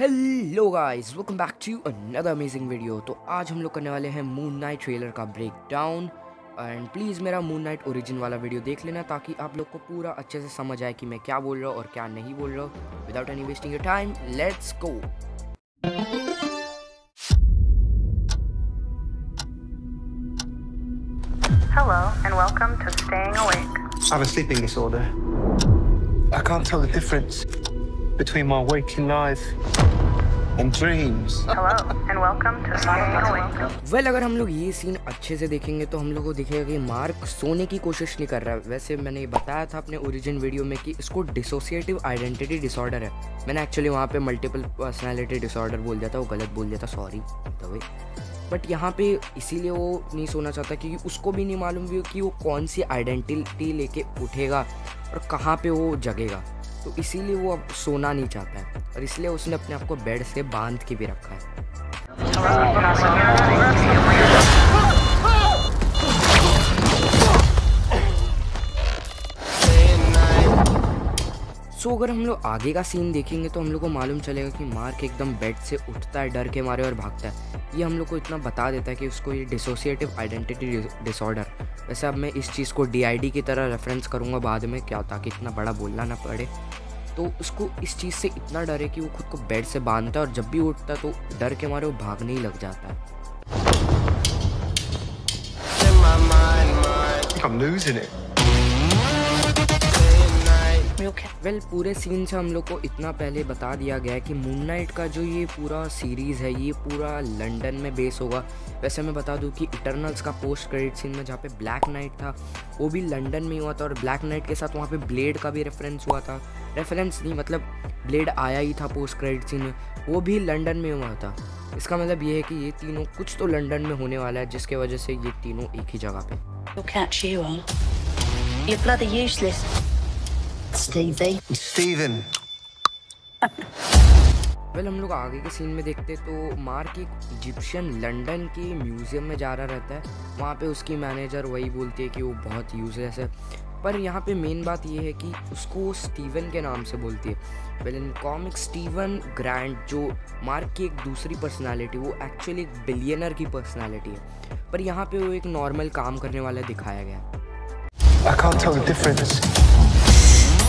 Hello guys welcome back to another amazing video तो आज हम लोग करने वाले हैं मून नाइट ट्रेलर का ब्रेक डाउन एंड प्लीज़ मेरा मून नाइट ओरिजिन वाला वीडियो देख लेना ताकि आप लोग को पूरा अच्छे से समझ आए कि मैं क्या बोल रहा हूँ और क्या नहीं बोल रहा हूँ. Without any wasting your time let's go Hello, and welcome to Staying Awake. I have a sleeping disorder. I can't tell the difference. Between my waking life and dreams. Hello, and welcome to. Well well, अगर हम लोग ये scene अच्छे से देखेंगे तो हम लोग को दिखेगा कि मार्क सोने की कोशिश नहीं कर रहा है वैसे मैंने ये बताया था अपने ओरिजिन वीडियो में कि इसको डिसोसिएटिव आइडेंटिटी डिसऑर्डर है मैंने एक्चुअली वहाँ पे मल्टीपल पर्सनैलिटी डिसऑर्डर बोल दिया था वो गलत बोल दिया था सॉरी तो बट यहाँ पे इसीलिए वो नहीं सोना चाहता क्योंकि उसको भी नहीं मालूम भी कि वो कौन सी आइडेंटिटी लेके उठेगा और कहाँ पे वो जगेगा तो इसीलिए वो अब सोना नहीं चाहता है। और इसलिए उसने अपने आप को बेड से बाँध के भी रखा है। सो अगर हम लोग आगे का सीन देखेंगे तो हम लोग को मालूम चलेगा कि मार्क एकदम बेड से उठता है, डर के मारे और भागता है। ये हम लोग को इतना बता देता है कि उसको ये डिसोसिएटिव आइडेंटिटी डिसऑर्डर वैसे अब मैं इस चीज़ को DID की तरह रेफरेंस करूँगा बाद में, क्या ताकि इतना बड़ा बोलना ना पड़े। तो उसको इस चीज़ से इतना डर है कि वो खुद को बेड से बांधता है और जब भी उठता है तो डर के मारे वो भागने ही लग जाता है। I'm losing it. Well well, पूरे सीन से हम लोग को इतना पहले बता दिया गया है कि मून नाइट का जो ये पूरा सीरीज़ है ये पूरा लंदन में बेस होगा। वैसे मैं बता दूँ कि इटर्नल्स का पोस्ट क्रेडिट सीन में जहाँ पे ब्लैक नाइट था वो भी लंदन में हुआ था और ब्लैक नाइट के साथ वहाँ पे ब्लेड का भी रेफरेंस हुआ था। रेफरेंस नहीं मतलब ब्लेड आया ही था पोस्ट क्रेडिट सीन में वो भी लंदन में हुआ था। इसका मतलब ये है कि ये तीनों कुछ तो लंदन में होने वाला है जिसके वजह से ये तीनों एक ही जगह पे। You. You're bloody useless. Stevie. Stephen. Well हम लोग आगे के सीन में देखते तो मार्क एक इजिप्शियन लंदन के म्यूज़ियम में जा रहा रहता है। वहाँ पे उसकी मैनेजर वही बोलती है कि वो बहुत यूजलेस है। पर यहाँ पे मेन बात ये है कि उसको स्टीवन के नाम से बोलती है। Well in comic Steven Grant जो मार्क की एक दूसरी पर्सनालिटी वो एक्चुअली एक बिलियनर की पर्सनालिटी है। पर यहाँ पे वो एक नॉर्मल काम करने वाला दिखाया गया। I can't tell the difference.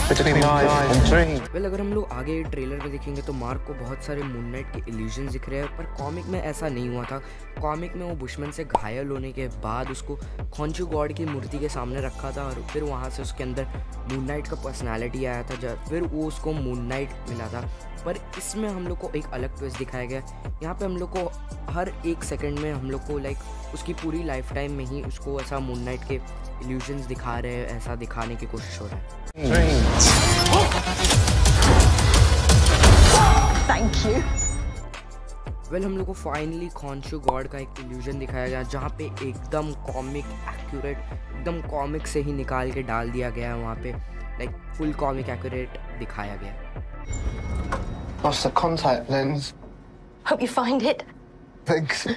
Well अगर हम लोग आगे ट्रेलर में देखेंगे तो मार्क को बहुत सारे मूननाइट के इल्यूजन दिख रहे हैं, पर कॉमिक में ऐसा नहीं हुआ था। कॉमिक में वो बुशमन से घायल होने के बाद उसको खॉन्चू गॉड की मूर्ति के सामने रखा था और फिर वहाँ से उसके अंदर मूननाइट का पर्सनैलिटी आया था, जब फिर वो उसको मूननाइट मिला था। पर इसमें हम लोग को एक अलग ट्विस्ट दिखाया गया। यहाँ पे हम लोग को हर एक सेकंड में हम लोग को लाइक उसकी पूरी लाइफ टाइम में ही उसको ऐसा मूननाइट के इल्यूजन्स दिखा रहे हैं ऐसा दिखाने की कोशिश हो रहा है. Thank you. वेल हम लोग को फाइनली कॉन्शो गॉड का एक इल्यूजन दिखाया गया जहाँ पे एकदम कॉमिक एक्यूरेट एकदम कॉमिक से ही निकाल के डाल दिया गया है वहाँ पे लाइक फुल कॉमिक एक्यूरेट दिखाया गया Lost the contact lens. Hope you find it. Thanks.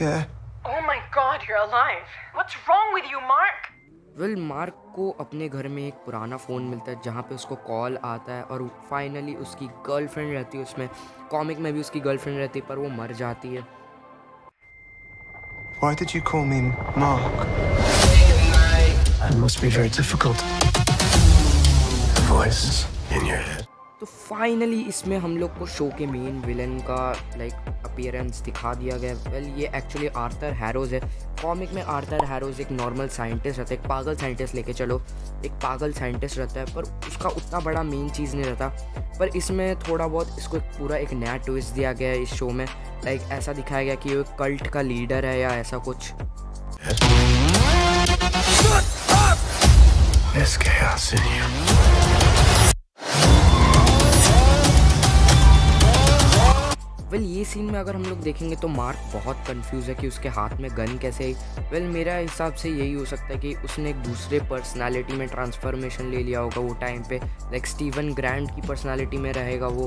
Yeah. Oh my god, you're alive. What's wrong with you, Mark? Well Mark को अपने घर में एक पुराना फ़ोन मिलता है जहाँ पे उसको कॉल आता है और फाइनली उसकी गर्लफ्रेंड रहती है उसमें कॉमिक में भी उसकी गर्लफ्रेंड रहती है पर वो मर जाती है Why did you call me Mark? It must be very difficult. The voice in your head. तो फाइनली इसमें हम लोग को शो के मेन विलन का लाइक अपीयरेंस दिखा दिया गया। वेल well, ये एक्चुअली आर्थर हैरोज है। कॉमिक में आर्थर हैरोज एक नॉर्मल साइंटिस्ट रहता है एक पागल साइंटिस्ट लेके चलो। एक पागल साइंटिस्ट रहता है पर उसका उतना बड़ा मेन चीज़ नहीं रहता। पर इसमें थोड़ा बहुत इसको एक पूरा एक नया ट्विस्ट दिया गया है इस शो में। लाइक ऐसा दिखाया गया कि वो कल्ट का लीडर है या ऐसा कुछ। Chaos in you. वेल ये सीन में अगर हम लोग देखेंगे तो मार्क बहुत कंफ्यूज है कि उसके हाथ में गन कैसे आई। वेल मेरा हिसाब से यही हो सकता है कि उसने एक दूसरे पर्सनालिटी में ट्रांसफॉर्मेशन ले लिया होगा वो टाइम पे। लाइक स्टीवन ग्रैंड की पर्सनालिटी में रहेगा वो।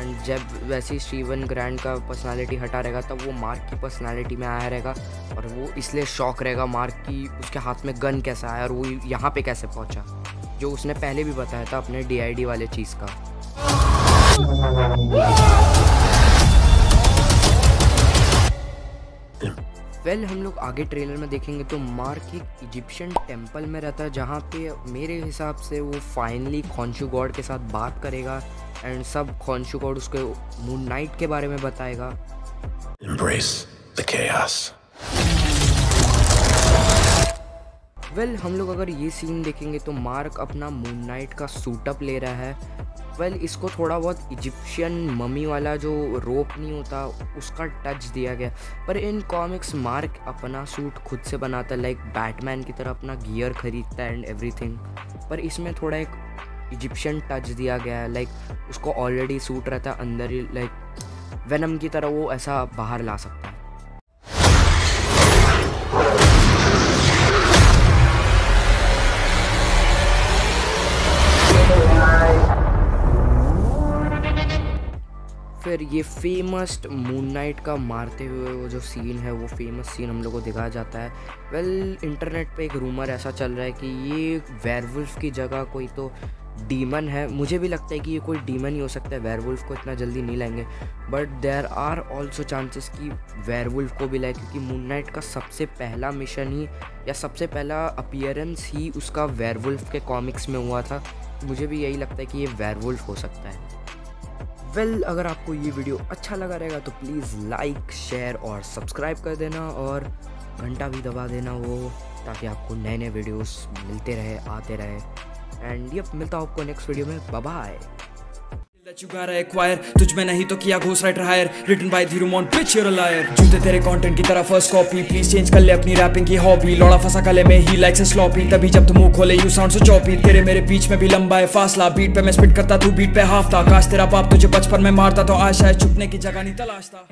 एंड जब वैसे ही स्टीवन ग्रैंड का पर्सनालिटी हटा रहेगा, तब वो मार्क की पर्सनालिटी में आया रहेगा। और वो इसलिए शौक रहेगा मार्क की उसके हाथ में गन कैसा आया और वो यहाँ पर कैसे पहुँचा, जो उसने पहले भी बताया था अपने डीआईडी वाले चीज़ का। वेल well, हम लोग आगे ट्रेलर में देखेंगे तो मार्क एक इजिप्शियन टेंपल में रहता है जहाँ पे मेरे हिसाब से वो फाइनली खॉन्शु गॉड के साथ बात करेगा एंड सब खॉन्शु गॉड उसके मून नाइट के बारे में बताएगा Embrace the chaos. Well well, हम लोग अगर ये सीन देखेंगे तो मार्क अपना मून नाइट का सूटअप ले रहा है वेल well, इसको थोड़ा बहुत इजिप्शियन मम्मी वाला जो रोप नहीं होता उसका टच दिया गया। पर इन कॉमिक्स मार्क अपना सूट खुद से बनाता लाइक बैटमैन की तरह अपना गियर खरीदता है एंड एवरीथिंग पर इसमें थोड़ा एक इजिप्शियन टच दिया गया है लाइक उसको ऑलरेडी सूट रहता है अंदर ही लाइक वेनम की तरह वो ऐसा बाहर ला सकता। है फिर ये फ़ेमस मून नाइट का मारते हुए वो जो सीन है वो फ़ेमस सीन हम लोग को दिखाया जाता है। वेल well, इंटरनेट पे एक रूमर ऐसा चल रहा है कि ये वेयरवुल्फ की जगह कोई तो डीमन है। मुझे भी लगता है कि ये कोई डीमन ही हो सकता है वेयरवुल्फ को इतना जल्दी नहीं लाएँगे। But there are also chances कि वेयरवुल्फ को भी लाए क्योंकि मून नाइट का सबसे पहला मिशन ही या सबसे पहला अपियरेंस ही उसका वेयरवुल्फ के कॉमिक्स में हुआ था। मुझे भी यही लगता है कि ये वेयरवुल्फ हो सकता है। वेल well, अगर आपको ये वीडियो अच्छा लगा रहेगा तो प्लीज़ लाइक शेयर और सब्सक्राइब कर देना और घंटा भी दबा देना वो ताकि आपको नए नए वीडियोस मिलते रहे आते रहे। एंड ये मिलता हूँ आपको नेक्स्ट वीडियो में। Bye that you gotta acquire तुझ में नहीं तो किया घोष राइटर हायर रिटन बाय धीरूमोन पिच यूर लायर जूते तेरे कंटेंट की तरह फ़र्स्ट कॉपी प्लीज़ चेंज कर ले अपनी रैपिंग की हॉबी लौड़ा फंसा कले में ही लाइक स्लॉपी तभी जब तू मुँह खोले यू साउंड सो चौपी तेरे मेरे बीच में भी लंबा है फासला। बीट पे मैं स्पिट करता, तू बीट पे हाफ़ था काश तेरा बाप तुझे बचपन में मारता तो आशा है छुपने की जगह नहीं तलाशता।